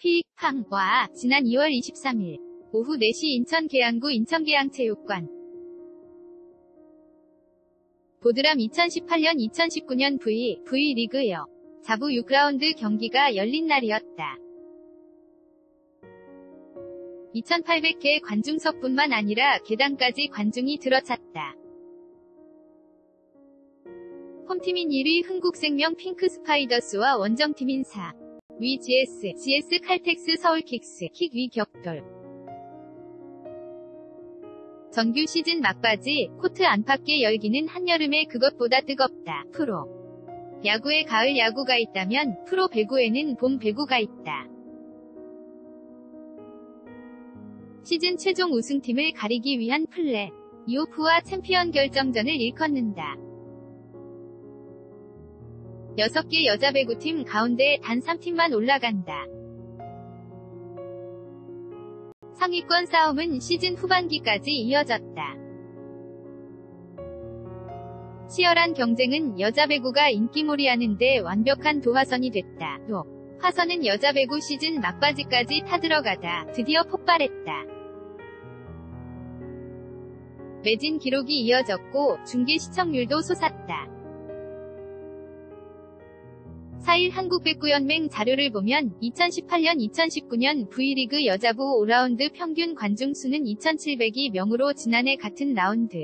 피익팡와 지난 2월 23일 오후 4시 인천 계양구 인천계양체육관 보드람 2018년 2019년 V, V리그여 자부 6라운드 경기가 열린 날이었다. 2800개 관중석뿐만 아니라 계단까지 관중이 들어찼다. 홈팀인 1위 흥국생명 핑크스파이더스와 원정팀인 4. 위 GS, GS 칼텍스 서울 킥스, 킥위 격돌. 정규 시즌 막바지, 코트 안팎의 열기는 한여름에 그것보다 뜨겁다. 프로. 야구에 가을 야구가 있다면, 프로 배구에는 봄 배구가 있다. 시즌 최종 우승팀을 가리기 위한 플레. 이오프와 챔피언 결정전을 일컫는다. 6개 여자 배구팀 가운데 단 3팀만 올라간다. 상위권 싸움은 시즌 후반기까지 이어졌다. 치열한 경쟁은 여자 배구가 인기몰이하는데 완벽한 도화선이 됐다. 또 화선은 여자 배구 시즌 막바지까지 타들어가다 드디어 폭발했다. 매진 기록이 이어졌고 중계 시청률도 솟았다. 4일 한국백구연맹 자료를 보면 2018년 2019년 V리그 여자부 5라운드 평균 관중수는 2700이 명으로 지난해 같은 라운드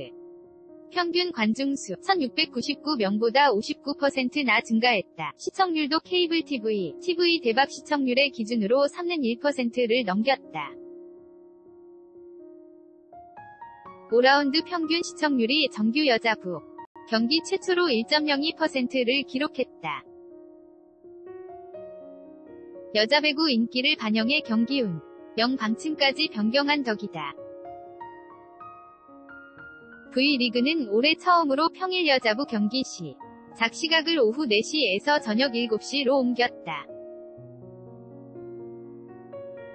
평균 관중수 1699명보다 59%나 증가했다. 시청률도 케이블 TV, TV 대박 시청률의 기준으로 3는 1%를 넘겼다. 5라운드 평균 시청률이 정규 여자부 경기 최초로 1.02%를 기록했다. 여자 배구 인기를 반영해 경기운, 명방침까지 변경한 덕이다. V리그는 올해 처음으로 평일 여자부 경기 시 작시각을 오후 4시에서 저녁 7시로 옮겼다.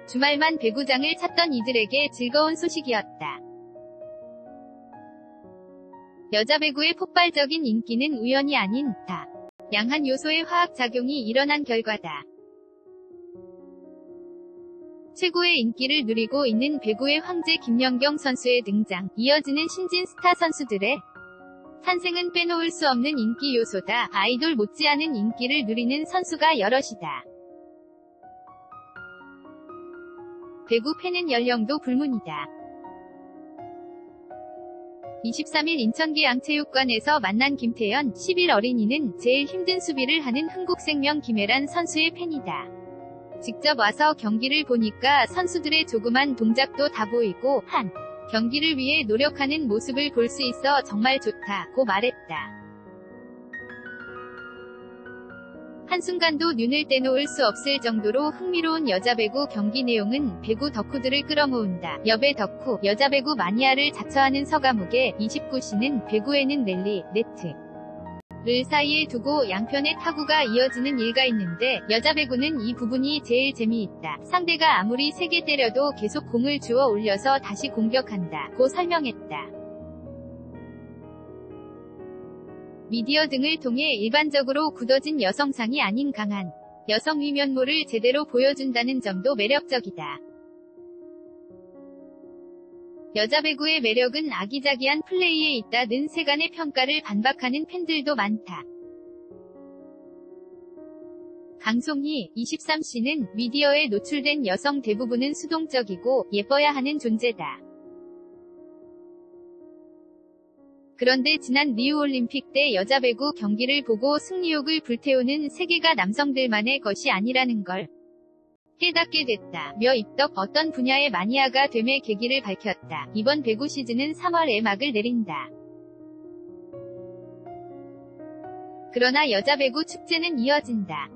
주말만 배구장을 찾던 이들에게 즐거운 소식이었다. 여자 배구의 폭발적인 인기는 우연이 아닌 다. 양한 요소의 화학 작용이 일어난 결과다. 최고의 인기를 누리고 있는 배구의 황제 김연경 선수의 등장, 이어지는 신진 스타 선수들의 탄생은 빼놓을 수 없는 인기 요소다. 아이돌 못지않은 인기를 누리는 선수가 여럿이다. 배구 팬은 연령도 불문이다. 23일 인천계 양체육관에서 만난 김태연, 10일 어린이는 제일 힘든 수비를 하는 흥국생명 김혜란 선수의 팬이다. 직접 와서 경기를 보니까 선수들의 조그만 동작도 다 보이고 한 경기를 위해 노력하는 모습을 볼 수 있어 정말 좋다고 말했다. 한순간도 눈을 떼놓을 수 없을 정도로 흥미로운 여자 배구 경기 내용은 배구 덕후들을 끌어모은다. 여배 덕후, 여자 배구 마니아를 자처하는 서가묵의 29시는 배구에는 랠리, 네트, 를 사이에 두고 양편의 타구가 이어지는 일가 있는데 여자 배구는 이 부분이 제일 재미있다. 상대가 아무리 세게 때려도 계속 공을 주워 올려서 다시 공격한다. 고 설명했다. 미디어 등을 통해 일반적으로 굳어진 여성상이 아닌 강한 여성 위면모를 제대로 보여준다는 점도 매력적이다. 여자 배구의 매력은 아기자기한 플레이에 있다는 세간의 평가를 반박하는 팬들도 많다. 강송희, 23씨는 미디어에 노출된 여성 대부분은 수동적이고 예뻐야 하는 존재다. 그런데 지난 리우올림픽 때 여자 배구 경기를 보고 승리욕을 불태우는 세계가 남성들만의 것이 아니라는 걸 깨닫게 됐다. 며 입덕 어떤 분야의 마니아가 됨의 계기를 밝혔다. 이번 배구 시즌은 3월에 막을 내린다. 그러나 여자 배구 축제는 이어진다.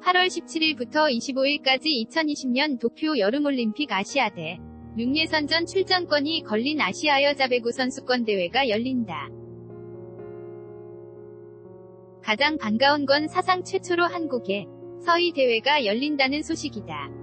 8월 17일부터 25일까지 2020년 도쿄 여름올림픽 아시아대 6예선전 출전권이 걸린 아시아 여자 배구 선수권 대회가 열린다. 가장 반가운 건 사상 최초로 한국에 서희 대회가 열린다는 소식이다.